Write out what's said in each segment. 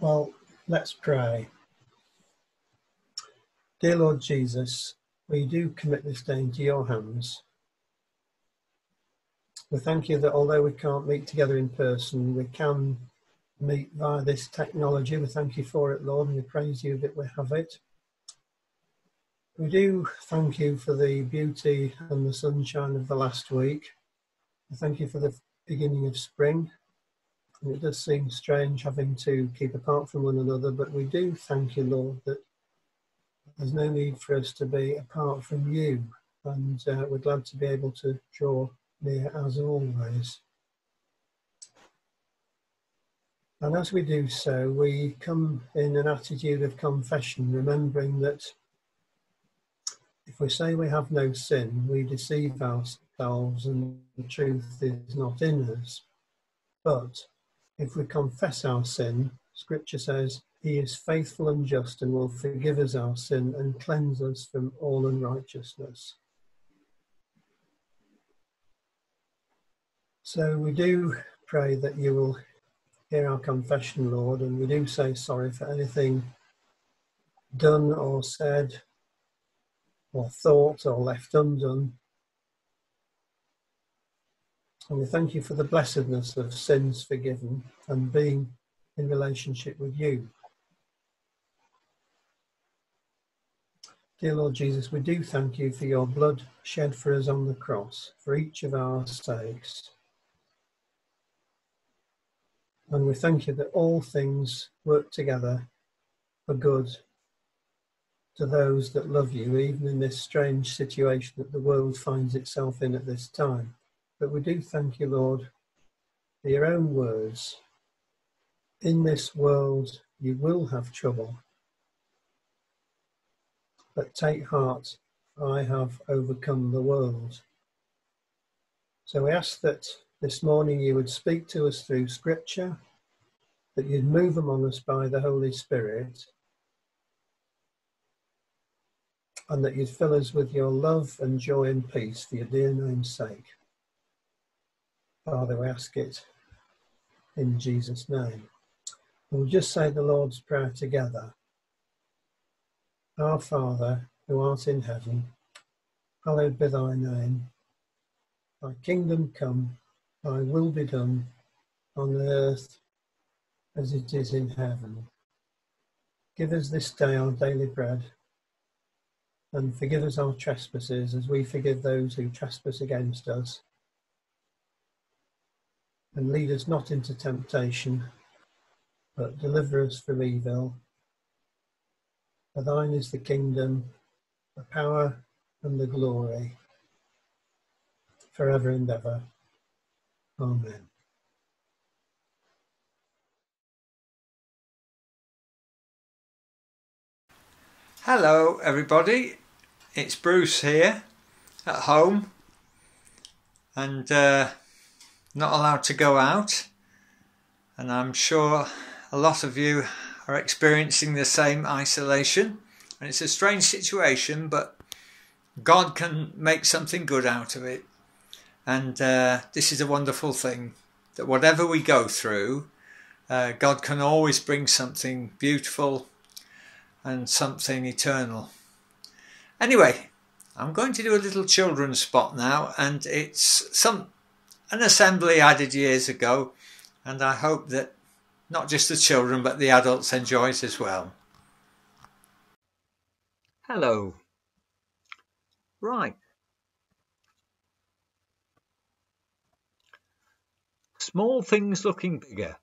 Well, let's pray. Dear Lord Jesus, we do commit this day into your hands. We thank you that although we can't meet together in person, we can meet via this technology. We thank you for it, Lord, and we praise you that we have it. We do thank you for the beauty and the sunshine of the last week. We thank you for the beginning of spring. And it does seem strange having to keep apart from one another, but we do thank you, Lord, that there's no need for us to be apart from you. And uh, we're glad to be able to draw near as always. And as we do so, we come in an attitude of confession, remembering that if we say we have no sin, we deceive ourselves and the truth is not in us. But if we confess our sin, Scripture says, He is faithful and just and will forgive us our sin and cleanse us from all unrighteousness. So we do pray that you will hear our confession, Lord, and we do say sorry for anything done or said or thought or left undone. And we thank you for the blessedness of sins forgiven and being in relationship with you. Dear Lord Jesus, we do thank you for your blood shed for us on the cross, for each of our sakes. And we thank you that all things work together for good to those that love you, even in this strange situation that the world finds itself in at this time. But we do thank you, Lord, for your own words. In this world you will have trouble. But take heart, I have overcome the world. So we ask that this morning you would speak to us through Scripture, that you'd move among us by the Holy Spirit, and that you'd fill us with your love and joy and peace for your dear name's sake. Father, we ask it in Jesus' name. We'll just say the Lord's Prayer together. Our Father, who art in heaven, hallowed be thy name. Thy kingdom come, thy will be done on earth as it is in heaven. Give us this day our daily bread, and forgive us our trespasses as we forgive those who trespass against us. And lead us not into temptation, but deliver us from evil. For thine is the kingdom, the power, and the glory, forever and ever. Amen. Hello, everybody. It's Bruce here at home and uh, not allowed to go out. And I'm sure a lot of you are experiencing the same isolation. And it's a strange situation, but God can make something good out of it. And uh, this is a wonderful thing that whatever we go through, uh, God can always bring something beautiful and something eternal. Anyway, I'm going to do a little children's spot now, and it's some an assembly added years ago, and I hope that not just the children but the adults enjoy it as well. Hello. Right. Small things looking bigger.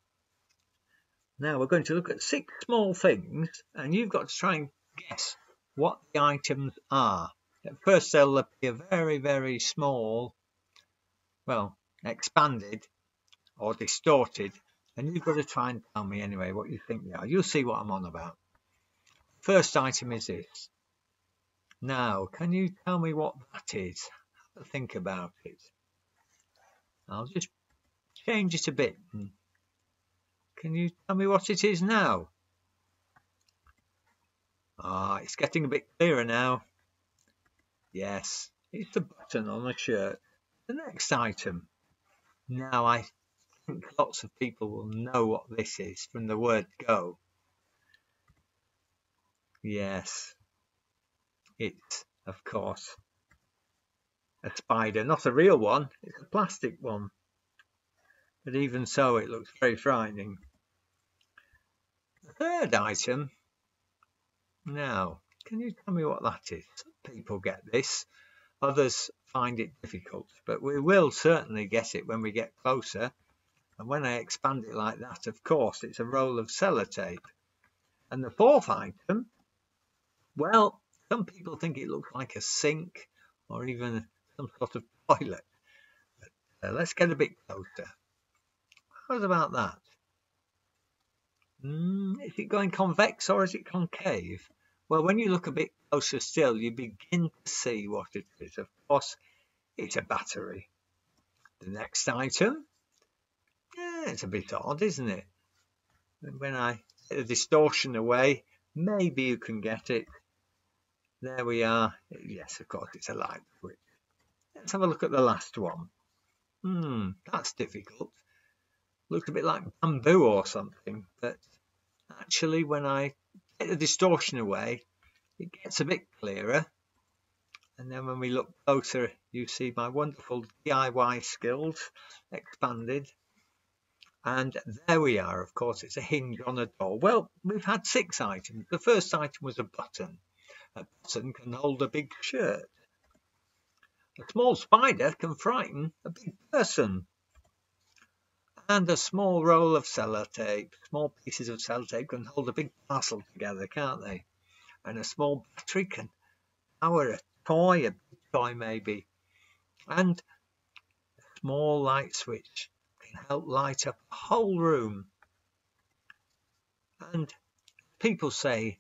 Now we're going to look at six small things and you've got to try and guess what the items are. At first they'll appear very, very small, well, expanded or distorted and you've got to try and tell me anyway what you think they are. You'll see what I'm on about. First item is this. Now, can you tell me what that is? Have a think about it. I'll just change it a bit can you tell me what it is now? Ah, it's getting a bit clearer now. Yes, it's the button on the shirt. The next item. Now I think lots of people will know what this is from the word go. Yes, it's, of course, a spider, not a real one, it's a plastic one. But even so, it looks very frightening. The third item. Now, can you tell me what that is? Some People get this, others find it difficult, but we will certainly get it when we get closer. And when I expand it like that, of course, it's a roll of sellotape. And the fourth item, well, some people think it looks like a sink or even some sort of toilet. But, uh, let's get a bit closer. How's about that? Mm, is it going convex or is it concave? Well, when you look a bit closer still, you begin to see what it is. Of course, it's a battery. The next item, yeah, it's a bit odd, isn't it? when I take the distortion away, maybe you can get it. There we are. Yes, of course, it's a light switch. Let's have a look at the last one. Hmm, that's difficult. Looks a bit like bamboo or something, but actually when I take the distortion away, it gets a bit clearer. And then when we look closer, you see my wonderful DIY skills expanded. And there we are, of course, it's a hinge on a door. Well, we've had six items. The first item was a button. A button can hold a big shirt. A small spider can frighten a big person. And a small roll of sellotape. Small pieces of sellotape can hold a big parcel together, can't they? And a small battery can power a toy, a big toy maybe. And a small light switch can help light up a whole room. And people say,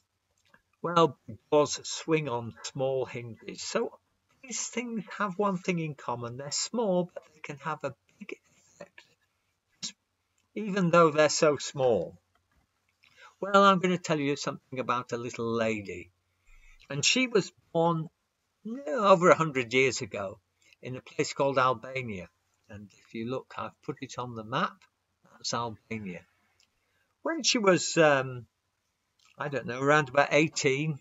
well, doors swing on small hinges. So these things have one thing in common. They're small, but they can have a even though they're so small. Well, I'm going to tell you something about a little lady. And she was born over a hundred years ago in a place called Albania. And if you look, I've put it on the map. That's Albania. When she was, um, I don't know, around about 18,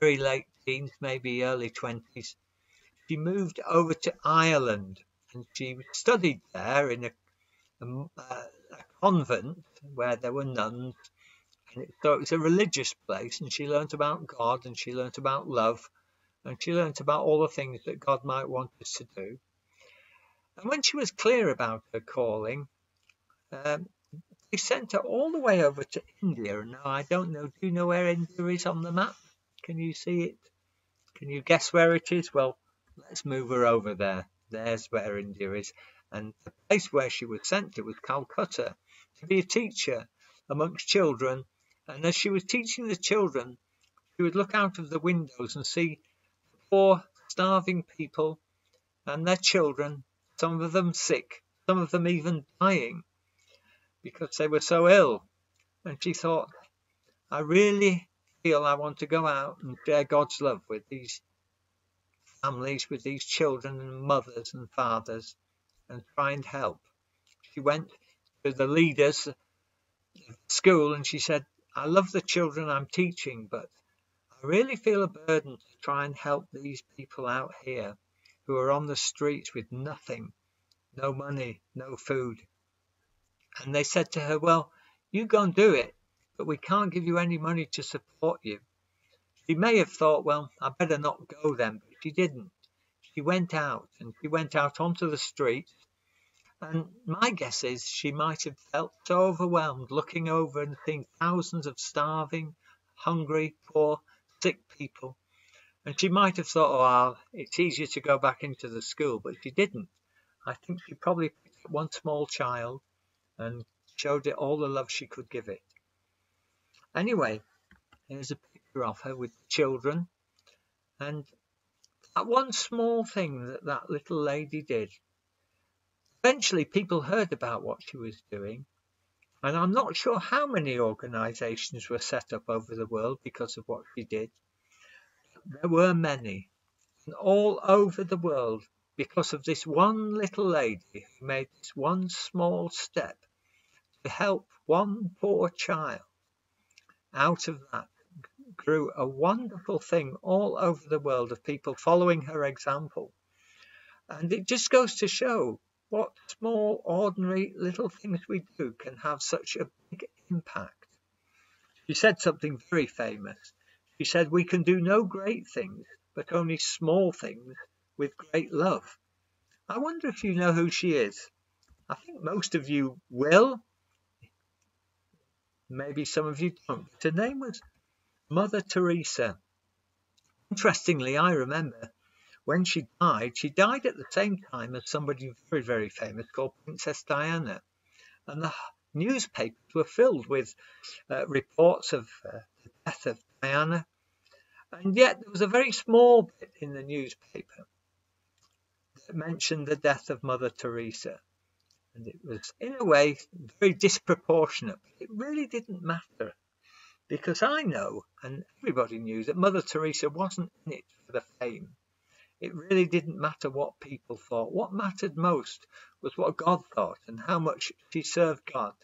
very late teens, maybe early 20s, she moved over to Ireland and she studied there in a, a, a convent where there were nuns. And it, so it was a religious place, and she learnt about God and she learnt about love and she learnt about all the things that God might want us to do. And when she was clear about her calling, um, they sent her all the way over to India. And now I don't know, do you know where India is on the map? Can you see it? Can you guess where it is? Well, let's move her over there. There's where India is. And the place where she was sent to was Calcutta to be a teacher amongst children. And as she was teaching the children, she would look out of the windows and see poor, starving people and their children, some of them sick, some of them even dying because they were so ill. And she thought, I really feel I want to go out and share God's love with these families with these children and mothers and fathers and and help. She went to the leaders of the school and she said, I love the children I'm teaching, but I really feel a burden to try and help these people out here who are on the streets with nothing, no money, no food. And they said to her, Well, you go and do it, but we can't give you any money to support you. She may have thought, Well, I better not go then, but she didn't. She went out and she went out onto the street. And my guess is she might have felt so overwhelmed looking over and seeing thousands of starving, hungry, poor, sick people. And she might have thought, oh, it's easier to go back into the school, but she didn't. I think she probably picked up one small child and showed it all the love she could give it. Anyway, here's a picture of her with the children. And that one small thing that that little lady did. Eventually, people heard about what she was doing, and I'm not sure how many organisations were set up over the world because of what she did. There were many, and all over the world, because of this one little lady who made this one small step to help one poor child out of that through a wonderful thing all over the world of people following her example. And it just goes to show what small, ordinary little things we do can have such a big impact. She said something very famous. She said, We can do no great things, but only small things with great love. I wonder if you know who she is. I think most of you will. Maybe some of you don't. Her name was Mother Teresa. Interestingly, I remember when she died, she died at the same time as somebody very, very famous called Princess Diana. And the newspapers were filled with uh, reports of uh, the death of Diana. And yet there was a very small bit in the newspaper that mentioned the death of Mother Teresa. And it was, in a way, very disproportionate. It really didn't matter because I know, and everybody knew, that Mother Teresa wasn't in it for the fame. It really didn't matter what people thought. What mattered most was what God thought and how much she served God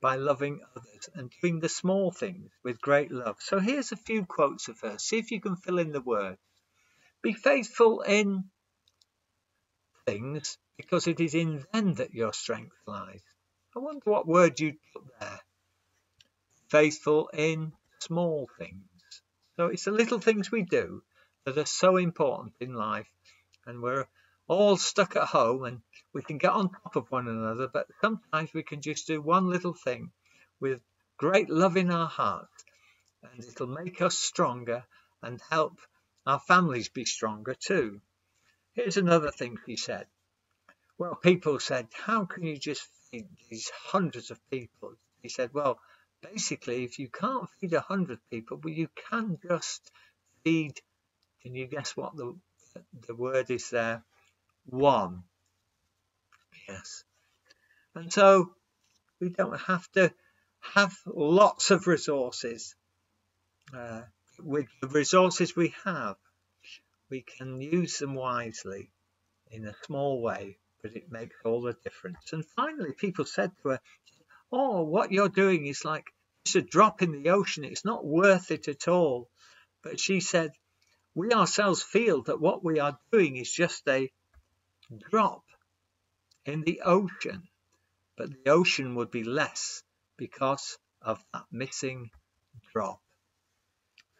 by loving others and doing the small things with great love. So here's a few quotes of her. See if you can fill in the words. Be faithful in things because it is in them that your strength lies. I wonder what word you'd put there. Faithful in small things. So it's the little things we do that are so important in life. And we're all stuck at home and we can get on top of one another, but sometimes we can just do one little thing with great love in our hearts and it'll make us stronger and help our families be stronger too. Here's another thing he said. Well, people said, How can you just feed these hundreds of people? He said, Well, basically, if you can't feed a hundred people, but you can just feed can you guess what the the word is there? One. Yes. And so we don't have to have lots of resources. Uh, with the resources we have, we can use them wisely in a small way, but it makes all the difference. And finally, people said to her, Oh, what you're doing is like it's a drop in the ocean. It's not worth it at all. But she said, we ourselves feel that what we are doing is just a drop in the ocean, but the ocean would be less because of that missing drop.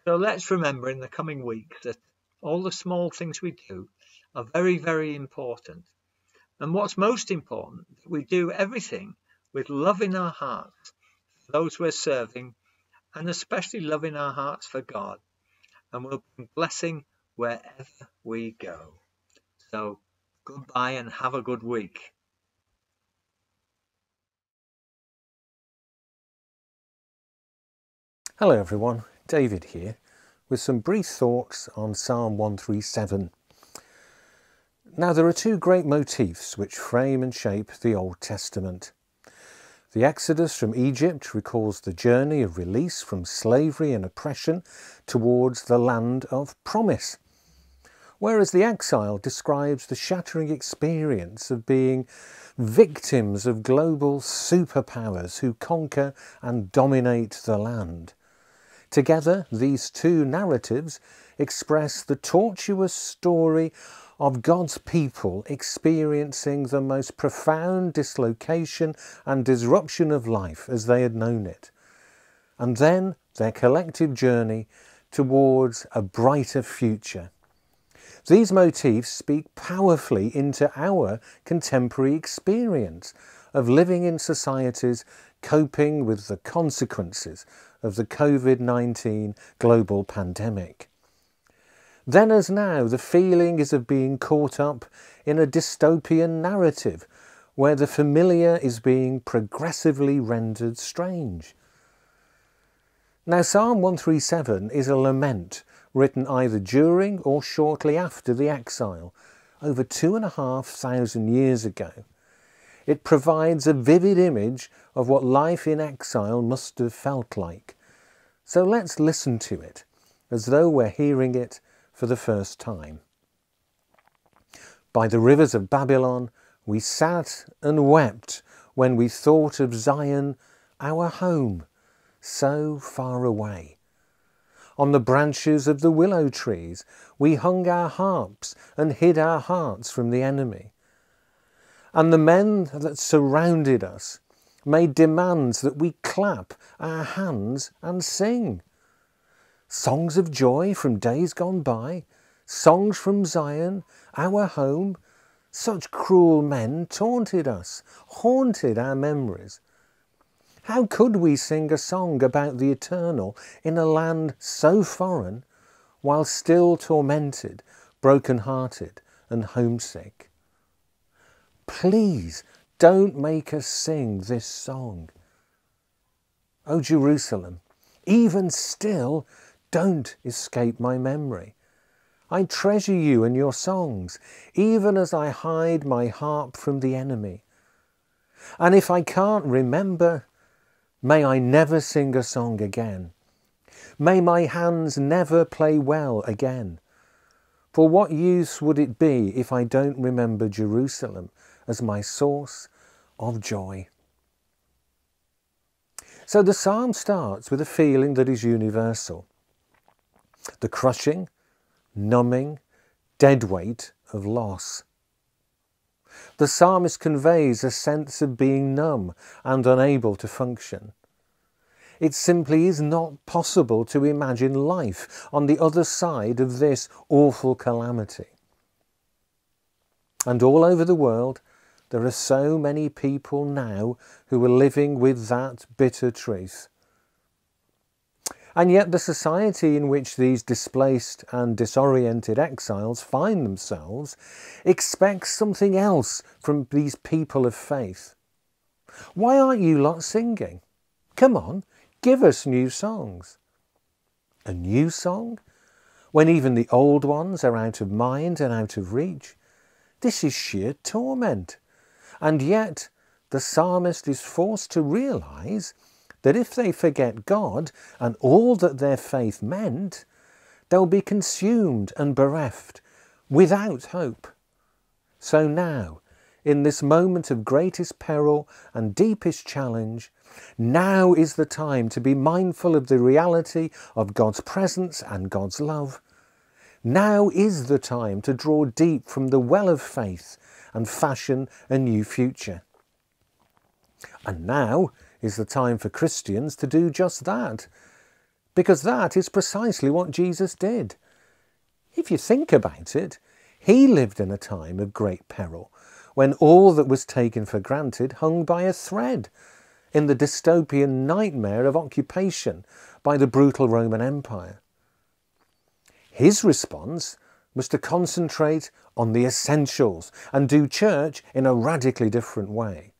So let's remember in the coming weeks that all the small things we do are very, very important. And what's most important, we do everything with love in our hearts for those we're serving, and especially love in our hearts for God and we'll bring blessing wherever we go. So, goodbye and have a good week. Hello, everyone. David here with some brief thoughts on Psalm 137. Now, there are two great motifs which frame and shape the Old Testament. The Exodus from Egypt recalls the journey of release from slavery and oppression towards the land of promise, whereas the exile describes the shattering experience of being victims of global superpowers who conquer and dominate the land. Together, these two narratives express the tortuous story of God's people experiencing the most profound dislocation and disruption of life as they had known it, and then their collective journey towards a brighter future. These motifs speak powerfully into our contemporary experience of living in societies coping with the consequences of the COVID 19 global pandemic. Then as now, the feeling is of being caught up in a dystopian narrative where the familiar is being progressively rendered strange. Now, Psalm 137 is a lament written either during or shortly after the exile, over two and a half thousand years ago. It provides a vivid image of what life in exile must have felt like. So let's listen to it as though we're hearing it for the first time. By the rivers of Babylon we sat and wept when we thought of Zion, our home, so far away. On the branches of the willow trees, we hung our harps and hid our hearts from the enemy. And the men that surrounded us made demands that we clap our hands and sing. Songs of joy from days gone by, songs from Zion, our home. Such cruel men taunted us, haunted our memories. How could we sing a song about the eternal in a land so foreign, while still tormented, broken hearted, and homesick? Please don't make us sing this song. O Jerusalem, even still, don't escape my memory. I treasure you and your songs, even as I hide my harp from the enemy. And if I can't remember, May I never sing a song again. May my hands never play well again. For what use would it be if I don't remember Jerusalem as my source of joy? So the psalm starts with a feeling that is universal. The crushing, numbing, dead weight of loss. The psalmist conveys a sense of being numb and unable to function. It simply is not possible to imagine life on the other side of this awful calamity. And all over the world, there are so many people now who are living with that bitter truth. And yet, the society in which these displaced and disoriented exiles find themselves expects something else from these people of faith. Why aren't you lot singing? Come on, give us new songs. A new song? When even the old ones are out of mind and out of reach? This is sheer torment. And yet, the psalmist is forced to realize that if they forget God and all that their faith meant, they'll be consumed and bereft without hope. So now, in this moment of greatest peril and deepest challenge, now is the time to be mindful of the reality of God's presence and God's love. Now is the time to draw deep from the well of faith and fashion a new future. And now is the time for Christians to do just that, because that is precisely what Jesus did. If you think about it, he lived in a time of great peril, when all that was taken for granted hung by a thread, in the dystopian nightmare of occupation by the brutal Roman Empire. His response was to concentrate on the essentials and do church in a radically different way.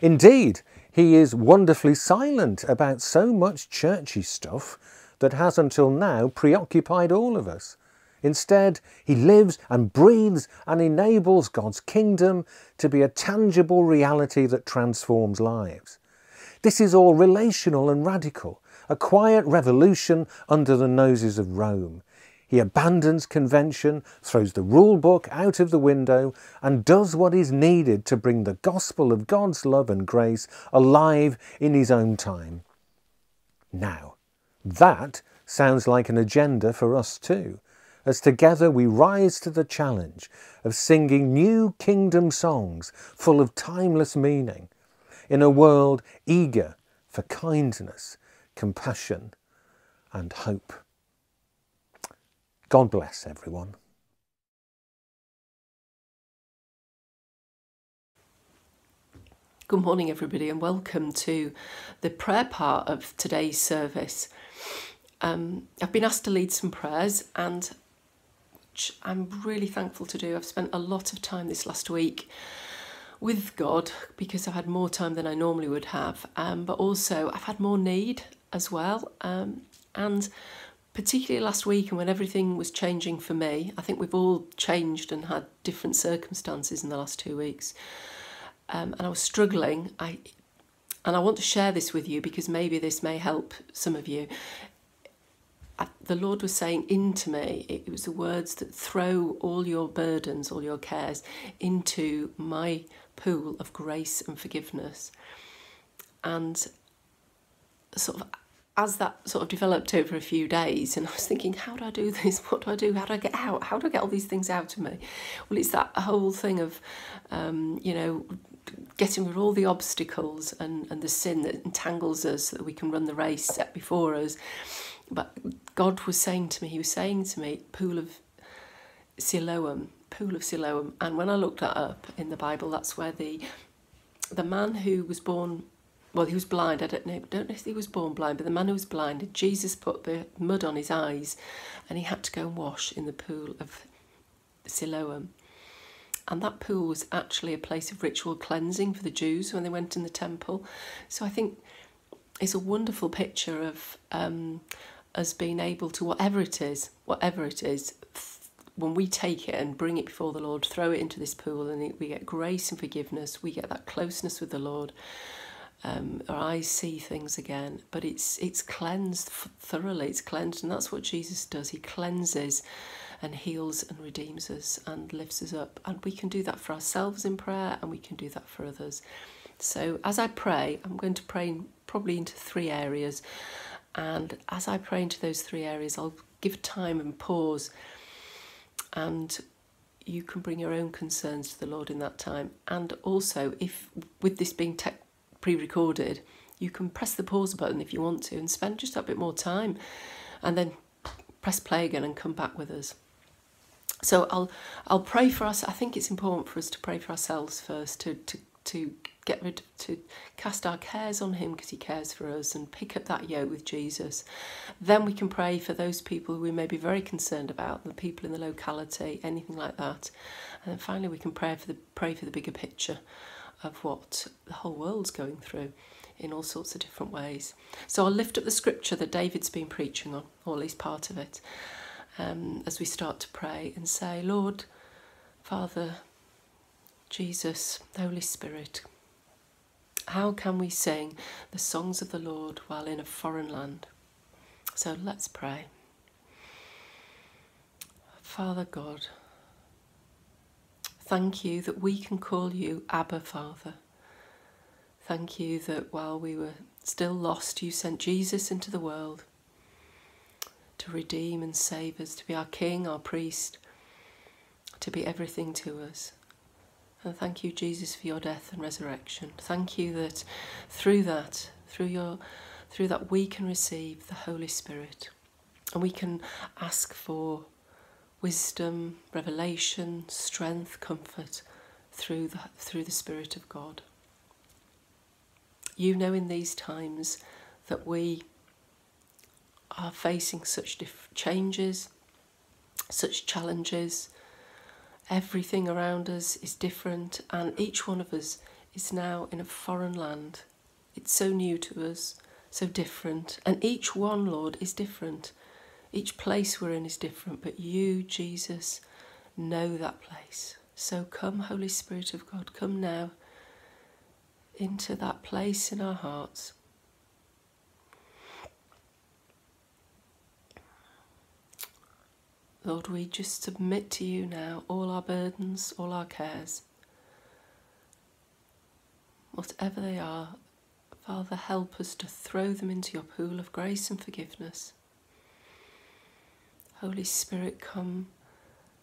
Indeed, he is wonderfully silent about so much churchy stuff that has until now preoccupied all of us. Instead, he lives and breathes and enables God's kingdom to be a tangible reality that transforms lives. This is all relational and radical, a quiet revolution under the noses of Rome. He abandons convention, throws the rule book out of the window, and does what is needed to bring the gospel of God's love and grace alive in his own time. Now, that sounds like an agenda for us too, as together we rise to the challenge of singing new kingdom songs full of timeless meaning in a world eager for kindness, compassion, and hope. God bless everyone. Good morning, everybody, and welcome to the prayer part of today's service. Um, I've been asked to lead some prayers, and I'm really thankful to do. I've spent a lot of time this last week with God because I've had more time than I normally would have, um, but also I've had more need as well. Um, and particularly last week and when everything was changing for me, I think we've all changed and had different circumstances in the last two weeks. Um, and I was struggling. I and I want to share this with you because maybe this may help some of you. I, the Lord was saying into me, it was the words that throw all your burdens, all your cares into my pool of grace and forgiveness. And sort of as that sort of developed over a few days, and I was thinking, how do I do this? What do I do? How do I get out? How do I get all these things out of me? Well, it's that whole thing of, um, you know, getting rid of all the obstacles and, and the sin that entangles us so that we can run the race set before us. But God was saying to me, He was saying to me, pool of Siloam, pool of Siloam. And when I looked that up in the Bible, that's where the the man who was born well, he was blind. I don't know. Don't know if he was born blind, but the man who was blind, Jesus put the mud on his eyes, and he had to go and wash in the pool of Siloam. And that pool was actually a place of ritual cleansing for the Jews when they went in the temple. So I think it's a wonderful picture of um, us being able to, whatever it is, whatever it is, when we take it and bring it before the Lord, throw it into this pool, and we get grace and forgiveness, we get that closeness with the Lord um, our eyes see things again, but it's it's cleansed thoroughly. It's cleansed, and that's what Jesus does. He cleanses and heals and redeems us and lifts us up, and we can do that for ourselves in prayer, and we can do that for others. So as I pray, I'm going to pray probably into three areas, and as I pray into those three areas, I'll give time and pause, and you can bring your own concerns to the Lord in that time. And also, if with this being tech pre-recorded, you can press the pause button if you want to and spend just a bit more time and then press play again and come back with us. So I'll I'll pray for us. I think it's important for us to pray for ourselves first to to to get rid to cast our cares on him because he cares for us and pick up that yoke with Jesus. Then we can pray for those people we may be very concerned about, the people in the locality, anything like that. And then finally we can pray for the pray for the bigger picture of what the whole world's going through in all sorts of different ways. So I'll lift up the scripture that David's been preaching on, or at least part of it, um, as we start to pray and say, Lord, Father, Jesus, Holy Spirit, how can we sing the songs of the Lord while in a foreign land? So let's pray. Father God, Thank you that we can call you Abba Father. Thank you that while we were still lost, you sent Jesus into the world to redeem and save us, to be our King, our priest, to be everything to us. And thank you, Jesus, for your death and resurrection. Thank you that through that, through your through that we can receive the Holy Spirit. And we can ask for wisdom, revelation, strength, comfort through the, through the Spirit of God. You know in these times that we are facing such changes, such challenges. Everything around us is different, and each one of us is now in a foreign land. It's so new to us, so different, and each one, Lord, is different. Each place we're in is different, but you, Jesus, know that place. So come, Holy Spirit of God, come now into that place in our hearts. Lord, we just submit to you now all our burdens, all our cares. Whatever they are, Father, help us to throw them into your pool of grace and forgiveness. Holy Spirit, come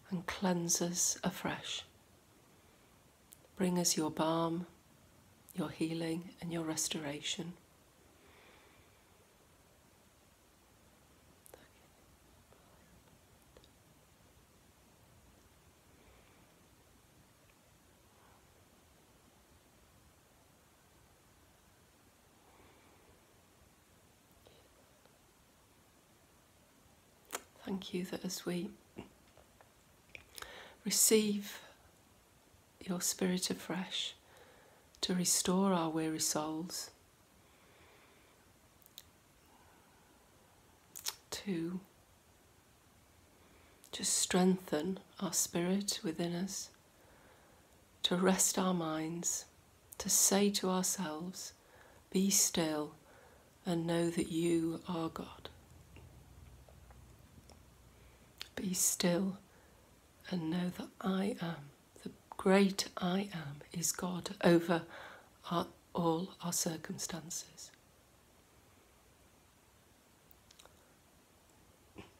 and cleanse us afresh. Bring us your balm, your healing, and your restoration. Thank you that as we receive your spirit afresh to restore our weary souls, to just strengthen our spirit within us, to rest our minds, to say to ourselves, Be still and know that you are God. Be still and know that I am, the great I am, is God over our, all our circumstances.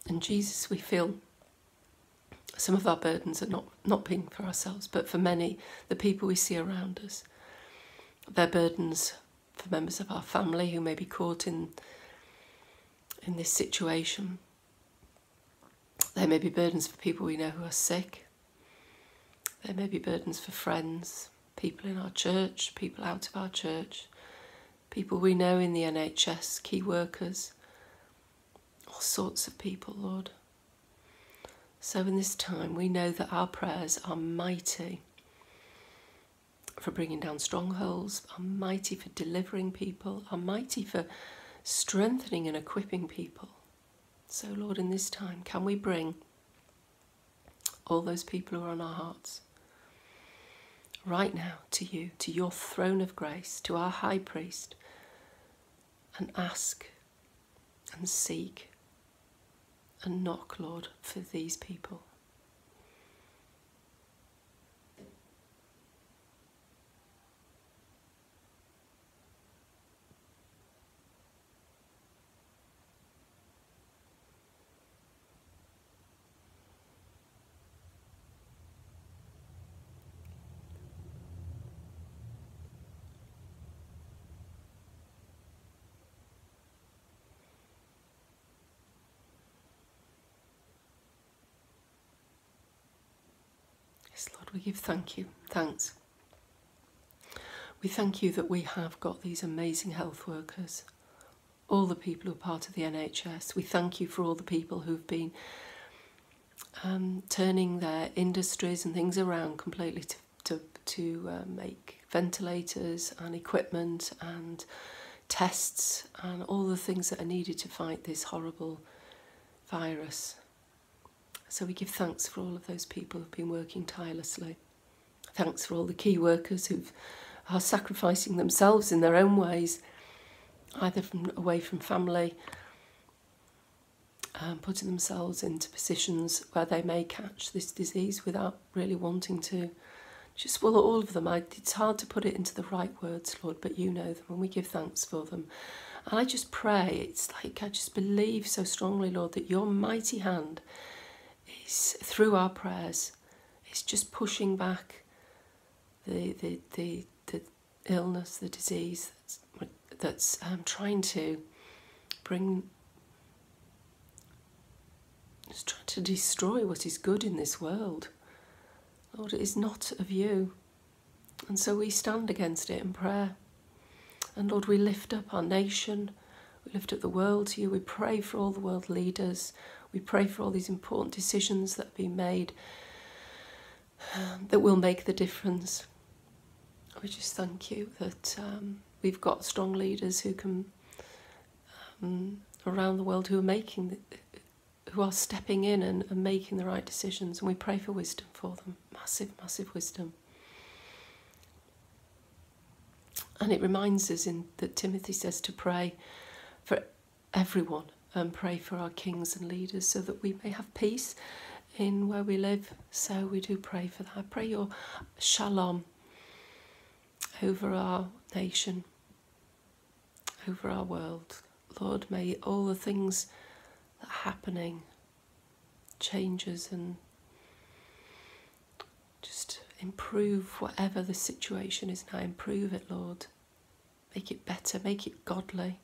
And Jesus, we feel some of our burdens are not, not being for ourselves, but for many, the people we see around us. Their burdens for members of our family who may be caught in, in this situation. There may be burdens for people we know who are sick. There may be burdens for friends, people in our church, people out of our church, people we know in the NHS, key workers, all sorts of people, Lord. So in this time, we know that our prayers are mighty for bringing down strongholds, are mighty for delivering people, are mighty for strengthening and equipping people. So, Lord, in this time, can we bring all those people who are on our hearts right now to you, to your throne of grace, to our high priest, and ask and seek and knock, Lord, for these people. Yes, Lord, we give thank you. Thanks. We thank you that we have got these amazing health workers, all the people who are part of the NHS. We thank you for all the people who've been um, turning their industries and things around completely to, to, to uh, make ventilators and equipment and tests and all the things that are needed to fight this horrible virus. So we give thanks for all of those people who've been working tirelessly. Thanks for all the key workers who are sacrificing themselves in their own ways, either from away from family, um, putting themselves into positions where they may catch this disease without really wanting to. Just well, all of them. I, it's hard to put it into the right words, Lord, but you know them, and we give thanks for them. And I just pray. It's like I just believe so strongly, Lord, that your mighty hand through our prayers is just pushing back the the the, the illness, the disease that's, that's um, trying to bring, trying to destroy what is good in this world. Lord, it is not of you. And so we stand against it in prayer. And Lord, we lift up our nation, we lift up the world to you, we pray for all the world leaders, we pray for all these important decisions that have been made um, that will make the difference. We just thank you that um, we've got strong leaders who can, um, around the world, who are making, the, who are stepping in and, and making the right decisions, and we pray for wisdom for them. Massive, massive wisdom. And it reminds us in that Timothy says to pray for everyone and pray for our kings and leaders so that we may have peace in where we live. So we do pray for that. I pray your shalom over our nation, over our world. Lord, may all the things that are happening, changes and just improve whatever the situation is now. Improve it, Lord. Make it better, make it godly.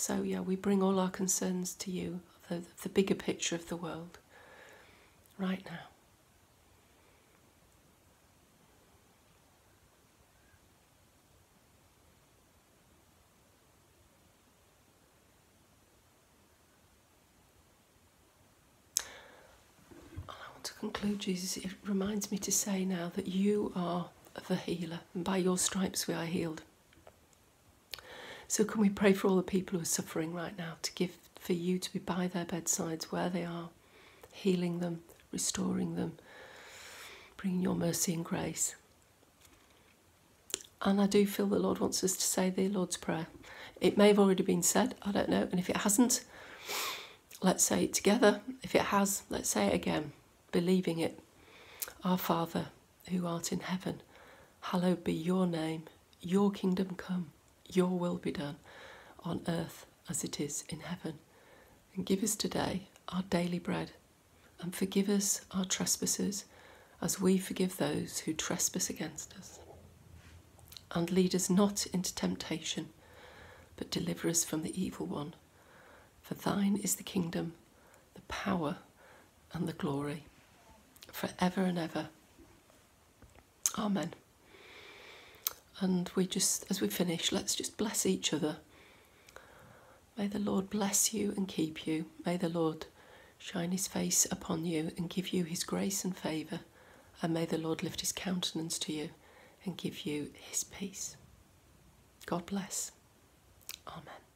So, yeah, we bring all our concerns to you, the, the bigger picture of the world, right now. I want to conclude, Jesus. It reminds me to say now that you are the healer, and by your stripes we are healed. So, can we pray for all the people who are suffering right now to give for you to be by their bedsides where they are, healing them, restoring them, bringing your mercy and grace? And I do feel the Lord wants us to say the Lord's Prayer. It may have already been said, I don't know. And if it hasn't, let's say it together. If it has, let's say it again, believing it. Our Father, who art in heaven, hallowed be your name, your kingdom come your will be done on earth as it is in heaven. And give us today our daily bread, and forgive us our trespasses, as we forgive those who trespass against us. And lead us not into temptation, but deliver us from the evil one. For thine is the kingdom, the power, and the glory, for ever and ever. Amen. And we just, as we finish, let's just bless each other. May the Lord bless you and keep you. May the Lord shine his face upon you and give you his grace and favour. And may the Lord lift his countenance to you and give you his peace. God bless. Amen.